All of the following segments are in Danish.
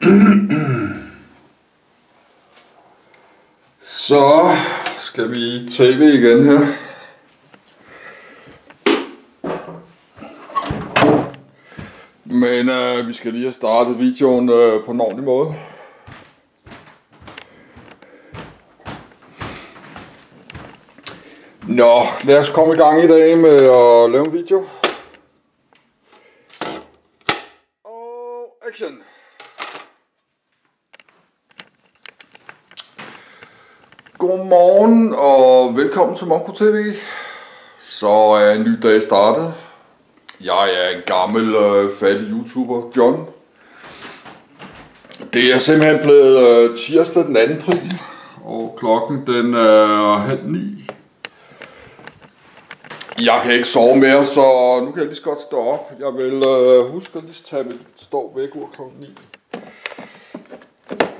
Så skal vi i tv igen her. Men øh, vi skal lige have startet videoen øh, på en ordentlig måde. Nå, lad os komme i gang i dag med at lave en video. Og action! Godmorgen og velkommen til Monko TV. Så er en ny dag startet. Jeg er en gammel øh, fattig YouTuber, John. Det er simpelthen blevet øh, tirsdag den 2. april, og klokken den er halv ni. Jeg kan ikke sove mere, så nu kan jeg lige så godt stå op. Jeg vil øh, huske at lige tage mit står vækur klokken 9.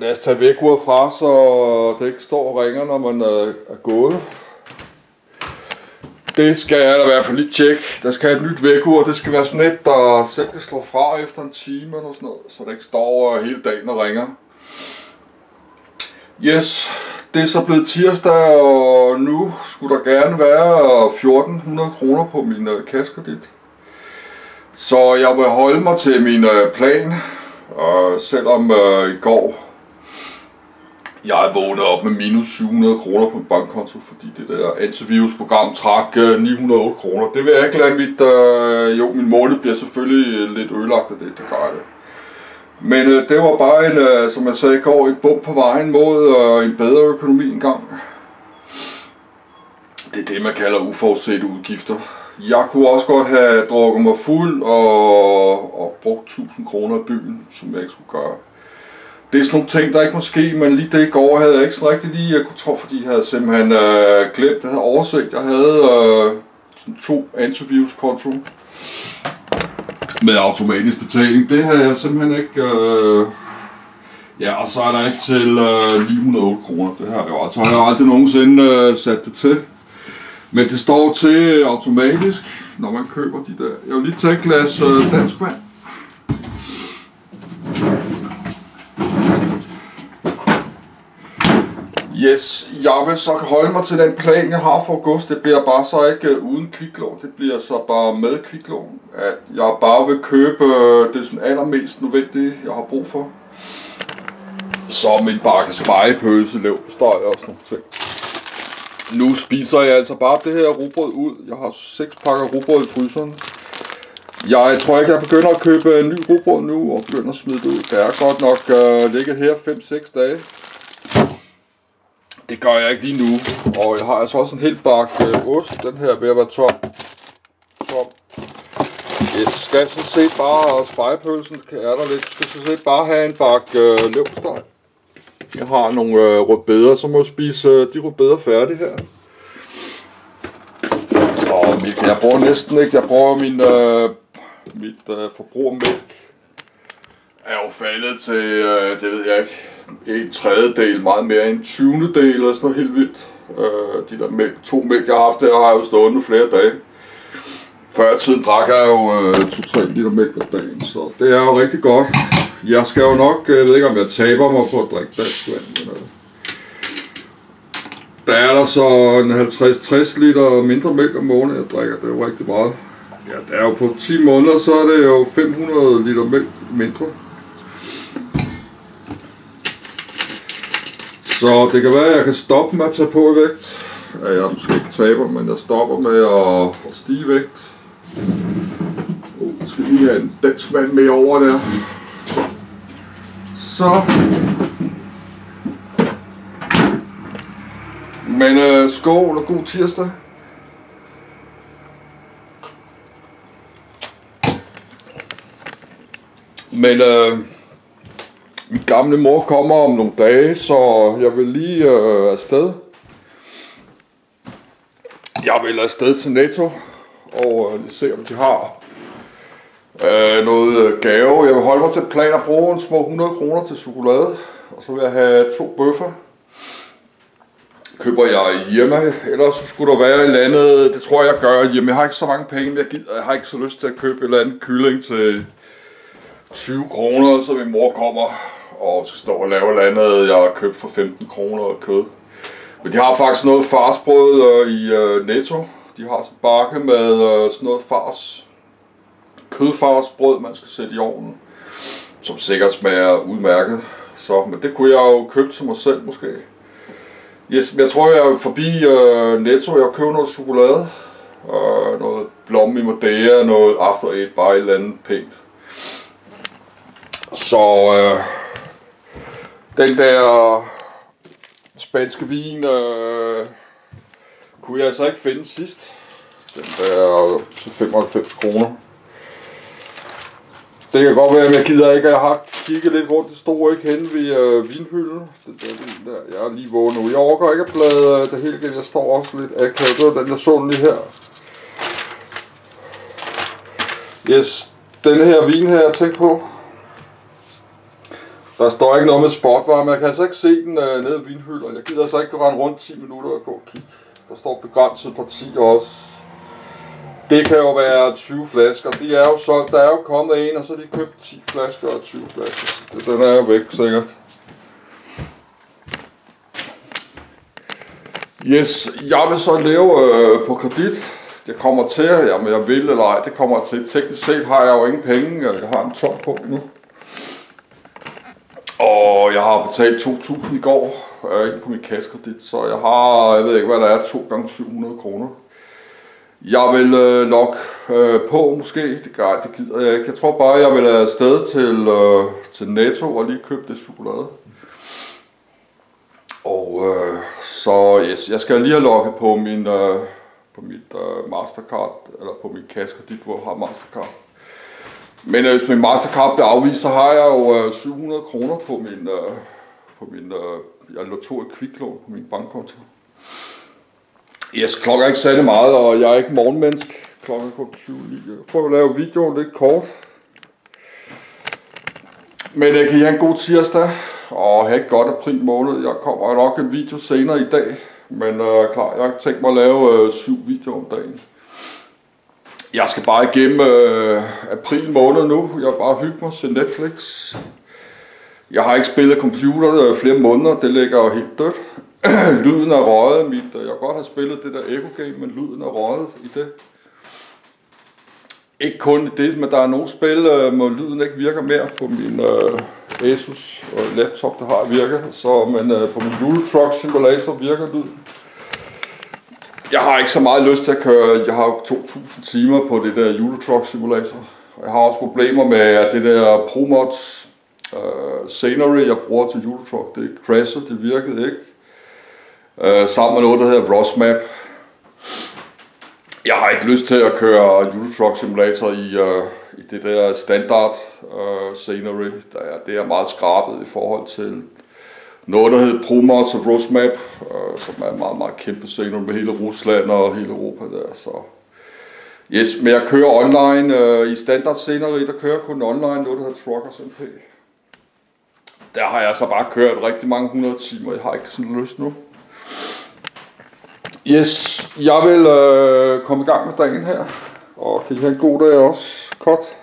Lad os tage vækkeuret fra, så det ikke står og ringer, når man er gået. Det skal jeg da i hvert fald lige tjekke. Der skal have et nyt vækur. Det skal være sådan et, der selv kan slå fra efter en time eller sådan noget, så det ikke står hele dagen og ringer. Yes, det er så blevet tirsdag, og nu skulle der gerne være 1400 kroner på min øh, kaskredit. Så jeg vil holde mig til min øh, plan, og selvom øh, i går jeg vågnede op med minus 700 kroner på en bankkonto, fordi det der antivirusprogram trak øh, 908 kroner. Det vil jeg ikke lade mit... Øh, jo, min måned bliver selvfølgelig øh, lidt ødelagt af det, det gør det. Men øh, det var bare en, øh, som jeg sagde i går, en bump på vejen mod øh, en bedre økonomi engang. Det er det, man kalder uforudsete udgifter. Jeg kunne også godt have drukket mig fuld og, og brugt 1000 kroner i byen, som jeg ikke skulle gøre. Det er sådan nogle ting, der ikke må ske, men lige det i går havde jeg ikke sådan rigtig lige, jeg kunne tro, fordi jeg havde simpelthen øh, glemt, jeg havde overset, jeg havde øh, sådan to antivirus-konto med automatisk betaling. Det havde jeg simpelthen ikke... Øh, ja, og så er der ikke til øh, 908 kroner. Det her jo. Altså, jeg har aldrig nogensinde øh, sat det til. Men det står til automatisk, når man køber de der. Jeg vil lige tage et glas øh, dansk vand. Yes, jeg vil så holde mig til den plan, jeg har for august. Det bliver bare så ikke øh, uden kviklån. Det bliver så bare med kviklån. At jeg bare vil købe øh, det sådan allermest nødvendige, jeg har brug for. Så min bakke spejepølse, leverpostej og sådan noget. ting. Nu spiser jeg altså bare det her rugbrød ud. Jeg har seks pakker rugbrød i fryseren. Jeg tror ikke, jeg begynder at købe en ny rugbrød nu og begynder at smide det ud. Det er godt nok uh, ligget her 5-6 dage. Det gør jeg ikke lige nu. Og jeg har altså også en helt bakke øh, ost. Den her er ved at være tom. tom. Jeg skal sådan set bare spejepølsen, kan er der lidt. Jeg skal sådan set bare have en bakke øh, løbsteg. Jeg har nogle øh, rødbeder, så må jeg spise øh, de rødbeder færdige her. Og jeg bruger næsten ikke. Jeg bruger min, øh, mit øh, forbrug af mælk. Er jo faldet til, øh, det ved jeg ikke, en tredjedel, meget mere en 20. del eller sådan noget helt vildt. Øh, de der mælk, to mælk, jeg har haft, der har jeg jo stået flere dage. Før i tiden drak jeg jo øh, 2-3 liter mælk om dagen, så det er jo rigtig godt. Jeg skal jo nok, øh, jeg ved ikke om jeg taber mig på at drikke dansk vand, men øh, der er der så en 50-60 liter mindre mælk om måneden, jeg drikker, det er jo rigtig meget. Ja, det er jo på 10 måneder, så er det jo 500 liter mælk mindre. Så det kan være, at jeg kan stoppe med at tage på i vægt. Jeg er måske ikke taber, men jeg stopper med at, at stige vægt. Oh, jeg skal lige have en dansk mand med over der. Så. Men øh, skål og god tirsdag. Men øh, min gamle mor kommer om nogle dage, så jeg vil lige øh, afsted. Jeg vil afsted til Netto og øh, se, om de har øh, noget øh, gave. Jeg vil holde mig til plan at bruge en små 100 kroner til chokolade, og så vil jeg have to bøffer. Køber jeg hjemme, ellers så skulle der være et eller andet, det tror jeg, jeg gør hjemme. Jeg har ikke så mange penge, men jeg, gider, jeg har ikke så lyst til at købe et eller andet kylling til 20 kroner, så min mor kommer og skal stå og lave et andet, jeg har købt for 15 kroner og kød. Men de har faktisk noget farsbrød øh, i øh, Netto. De har sådan bakke med øh, sådan noget fars, kødfarsbrød, man skal sætte i ovnen, som sikkert smager udmærket. Så, men det kunne jeg jo købe til mig selv måske. Yes, jeg tror, jeg er forbi øh, Netto. Jeg køber noget chokolade. Øh, noget blomme i Modea, noget After Eight, bare et eller andet pænt. Så øh, den der spanske vin øh, kunne jeg altså ikke finde sidst. Den der til 95 kroner. Det kan godt være, at jeg gider ikke. Jeg har kigget lidt rundt. Det stod ikke hen ved øh, vinhylden. Det der, den der. Jeg er lige vågen nu. Jeg overgår ikke at blade øh, det hele igen. Jeg står også lidt akavet. Det var den, jeg så lige her. Yes, den her vin her, jeg tænkte på. Der står ikke noget med spotvarme, men jeg kan altså ikke se den øh, nede i vindhylder. Jeg gider altså ikke rende rundt 10 minutter og gå og kigge. Der står begrænset parti også. Det kan jo være 20 flasker. De er jo solgt. Der er jo kommet en, og så har de købt 10 flasker og 20 flasker. Så den er jo væk sikkert. Yes, jeg vil så leve øh, på kredit. Det kommer til, jamen jeg vil eller ej, det kommer til. Teknisk set har jeg jo ingen penge. Jeg har en tom på nu. Jeg har betalt 2.000 i går øh, ind på mit kaskredit, så jeg har, jeg ved ikke hvad der er, 2 gange 700 kroner. Jeg vil øh, logge øh, på måske, det, gør, det gider jeg ikke. Jeg tror bare, jeg vil afsted til, øh, til Netto og lige købe det chokolade. Og øh, så yes, jeg skal lige have logget på min, øh, på mit øh, Mastercard, eller på mit kaskredit, hvor jeg har Mastercard. Men øh, hvis min Mastercard bliver afvist, så har jeg jo øh, 700 kroner på min, øh, på min øh, jeg lå to i kviklån på min bankkonto. Yes, klokken er ikke særlig meget, og jeg er ikke morgenmenneske. Klokken er kun 20 Jeg prøver at lave videoen lidt kort. Men jeg kan I have en god tirsdag, og have et godt april måned. Jeg kommer nok en video senere i dag, men øh, klar, jeg har tænkt mig at lave øh, syv videoer om dagen. Jeg skal bare igennem øh, april måned nu. Jeg bare hygge mig til Netflix. Jeg har ikke spillet computer øh, flere måneder. Det ligger jo helt dødt. lyden er røget. Mit, øh, jeg kan godt have spillet det der Echo Game, men lyden er røget i det. Ikke kun det, men der er nogle spil, øh, hvor lyden ikke virker mere på min øh, Asus og laptop, der har virket. Så, men øh, på min Euro Truck Simulator virker lyden. Jeg har ikke så meget lyst til at køre, jeg har 2.000 timer på det der Euro Truck Simulator. Jeg har også problemer med at det der ProMods uh, scenery, jeg bruger til Euro Truck, det crasher, det virkede ikke. Uh, sammen med noget, der hedder ROSMap. Jeg har ikke lyst til at køre Euro Truck Simulator i, uh, i det der standard uh, scenery. Der er, det er meget skrabet i forhold til noget, der hed Promods og Rosemap, øh, som er en meget, meget kæmpe scene med hele Rusland og hele Europa der. Så yes, men jeg kører online øh, i standard sceneri, der kører kun online, noget der hedder Truckers MP. Der har jeg så bare kørt rigtig mange hundrede timer, jeg har ikke sådan lyst nu. Yes, jeg vil øh, komme i gang med dagen her, og kan I have en god dag også. Kort.